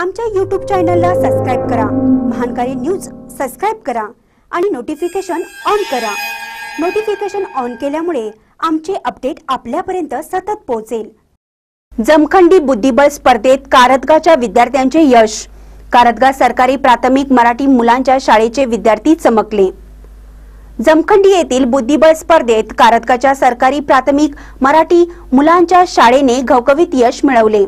आमच्या यूट्यूब चॅनलला सबस्क्राईब करा. महानकारी न्यूज सबस्क्राईब करा आणि नोटिफिकेशन ऑन करा. नोटिफिकेशन ऑन केल्यामुळे आमचे अपडेट आपल्यापर्यंत सतत पोहोचेल. जमखंडी बुद्धिबळ स्पर्धेत कारदगाच्या विद्यार्थ्यांचे यश. कारदगा सरकारी प्राथमिक मराठी मुलांच्या शाळेचे विद्यार्थी चमकले. जमखंडी येथील बुद्धिबळ स्पर्धेत कारदगाच्या सरकारी प्राथमिक मराठी मुलांच्या शाळेने घवघवीत यश मिळवले.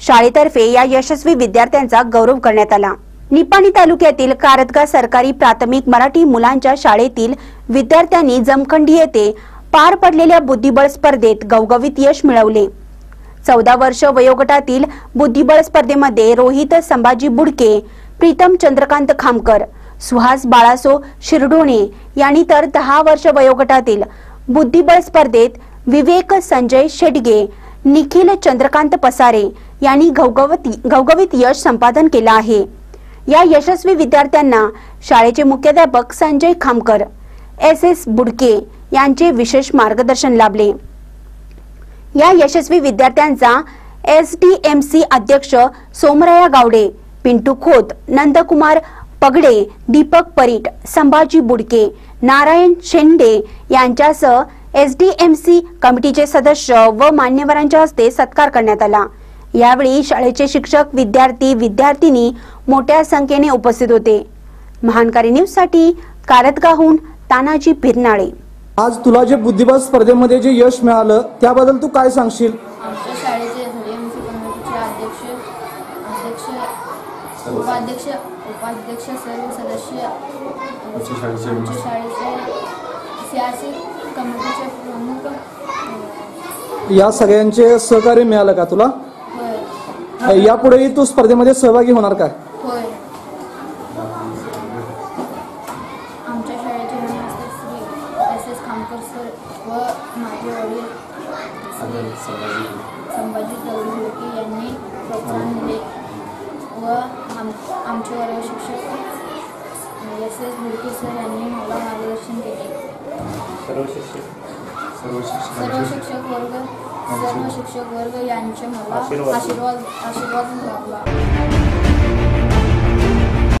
शाळेतर्फे या यशस्वी विद्यार्थ्यांचा गौरव करण्यात आला. निपाणी तालुक्यातील कारदगा सरकारी प्राथमिक मराठी मुलांच्या शाळेतील विद्यार्थ्यांनी जमखंडी येथे पार पडलेल्या बुद्धिबळ स्पर्धेत गवगवीत यश मिळवले. चौदा वर्ष वयोगटातील बुद्धिबळ स्पर्धेमध्ये रोहित संभाजी बुडके प्रीतम चंद्रकांत खामकर सुहास बाळासो शिरडोणे यांनी तर दहा वर्ष वयोगटातील बुद्धिबळ स्पर्धेत विवेक संजय शेडगे निखिल चंद्रकांत पसारे यांनी घवघवती घवघवीत यश संपादन केलं आहे. या यशस्वी विद्यार्थ्यांना शाळेचे मुख्याध्यापक संजय खामकर एस एस बुडके यांचे विशेष मार्गदर्शन लाभले. या यशस्वी विद्यार्थ्यांचा एस डी एम सी अध्यक्ष सोमराया गावडे पिंटू खोत नंदकुमार पगडे दीपक परीट संभाजी बुडके नारायण शेंडे यांच्यासह एस डी एम सी कमिटीचे सदस्य व मान्यवरांच्या हस्ते सत्कार करण्यात आला. यावेळी शाळेचे शिक्षक विद्यार्थी विद्यार्थिनी मोठ्या संख्येने उपस्थित होते. महानकारी न्यूजसाठी कारदगाहून तानाजी बिरनाळे आज तुला जे बुद्धिबळ स्पर्धेमध्ये जे यश मिळालं त्याबद्दल तू काय सांगशील? आमच्या शाळेचे एमसी कमिटीचे अध्यक्ष अध्यक्ष उपाध्यक्ष उपाध्यक्ष सर्व सदस्य आमच्या शाळेचे सी आर सी कमिटीचे प्रमुख या सगळ्यांचे सहकार्य मिळालं का तुला? यापुढेही तू स्पर्धेमध्ये सहभागी होणार काय होय. आमच्या शाळेचे headmaster Shri S S Khamkar sir व माझे वडील श्री संभाजी यांनी प्रोत्साहन दिले व आम आमचे वर्ग शिक्षक एस एस सर यांनी मला मार्गदर्शन केले. सर्व शिक्षक सर्व शिक्षक वर्ग सर्व शिक्षक वर्ग यांचे मला आशीर्वाद आशीर्वाद लाभला.